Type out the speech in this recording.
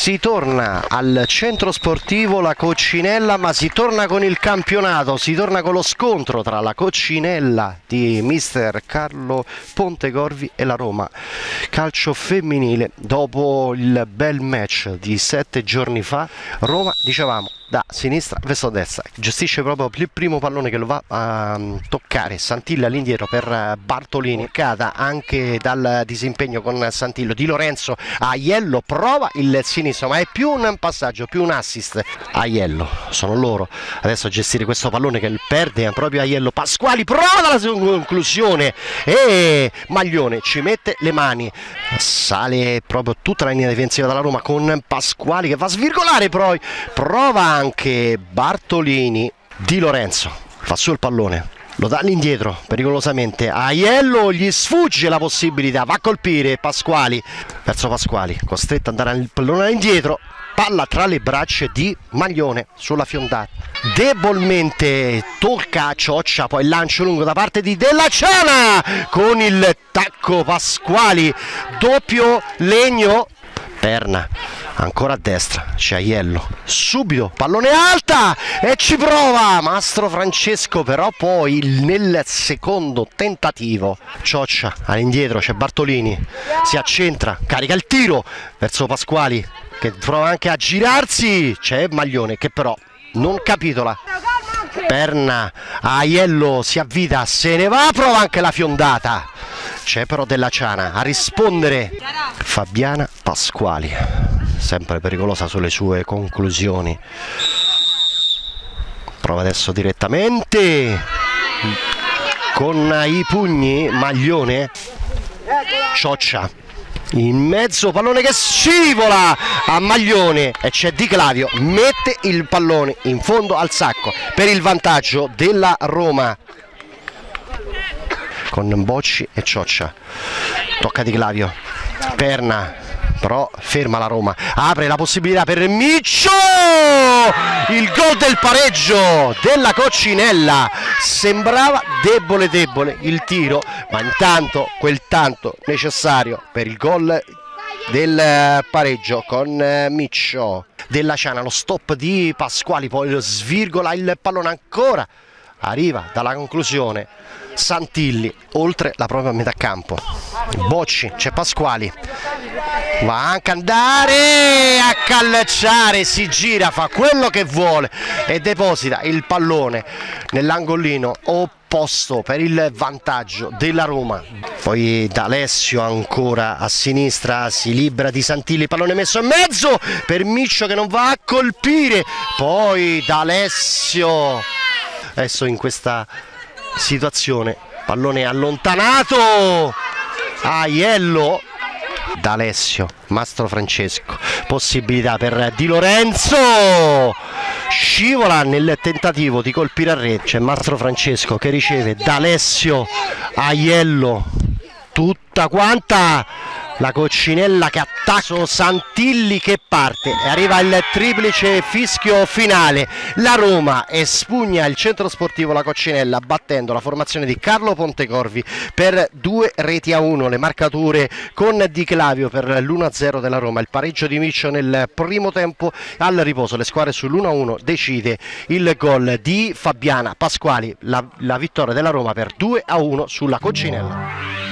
Si torna al centro sportivo La Coccinella, ma si torna con il campionato, si torna con lo scontro tra la Coccinella di mister Carlo Pontegorvi e la Roma. Calcio femminile, dopo il bel match di sette giorni fa, Roma, dicevamo, da sinistra verso destra. Gestisce proprio il primo pallone che lo va a mm, toccare Santillo all'indietro per eh, Bartolini. Cata anche dal disimpegno con Santillo. Di Lorenzo Aiello prova il sinistro ma è più un passaggio più un assist. Aiello sono loro adesso a gestire questo pallone che perde proprio Aiello. Pasquali prova la conclusione e Maglione ci mette le mani. Sale proprio tutta la linea difensiva della Roma con Pasquali che va a svirgolare poi. Prova anche Bartolini Di Lorenzo. Fa su il pallone lo dà all'indietro pericolosamente. Aiello gli sfugge la possibilità va a colpire Pasquali. Verso Pasquali costretto ad andare il pallone indietro. Palla tra le braccia di Maglione sulla fiondata debolmente tocca a Cioccia poi lancio lungo da parte di Della Ciana con il tacco Pasquali. Doppio legno Perna ancora a destra c'è Aiello. Subito pallone alta! E ci prova! Mastro Francesco però poi nel secondo tentativo Cioccia all'indietro c'è Bartolini. Si accentra carica il tiro verso Pasquali che prova anche a girarsi. C'è Maglione che però non capitola. Perna Aiello si avvita se ne va prova anche la fiondata. C'è però Della Ciana a rispondere. Fabiana Pasquali sempre pericolosa sulle sue conclusioni. Prova adesso direttamente. Con i pugni Maglione. Cioccia. In mezzo pallone che scivola a Maglione. E c'è Di Clavio mette il pallone in fondo al sacco per il vantaggio della Roma. Con Bocci e Cioccia. Tocca Di Clavio Perna però ferma la Roma. Apre la possibilità per Miccio! Il gol del pareggio della Coccinella. Sembrava debole debole il tiro ma intanto quel tanto necessario per il gol del pareggio con eh, Miccio. Della Ciana lo stop di Pasquali poi svirgola il pallone ancora. Arriva dalla conclusione Santilli oltre la propria metà campo. Bocci, c'è Pasquali va anche andare a calciare si gira, fa quello che vuole e deposita il pallone nell'angolino opposto per il vantaggio della Roma. Poi D'Alessio ancora a sinistra si libera di Santilli pallone messo in mezzo per Miccio che non va a colpire. Poi D'Alessio adesso in questa situazione pallone allontanato Aiello D'Alessio Mastro Francesco. Possibilità per Di Lorenzo. Scivola nel tentativo di colpire a rete c'è Mastro Francesco che riceve D'Alessio Aiello tutta quanta la coccinella che attacca Santilli che parte. E arriva il triplice fischio finale. La Roma espugna il centro sportivo La Coccinella battendo la formazione di Carlo Pontecorvi per due reti a uno. Le marcature con Di Clavio per l'1-0 della Roma. Il pareggio di Miccio nel primo tempo. Al riposo le squadre sull'1-1 decide il gol di Fabiana Pasquali. La, la vittoria della Roma per 2-1 sulla Coccinella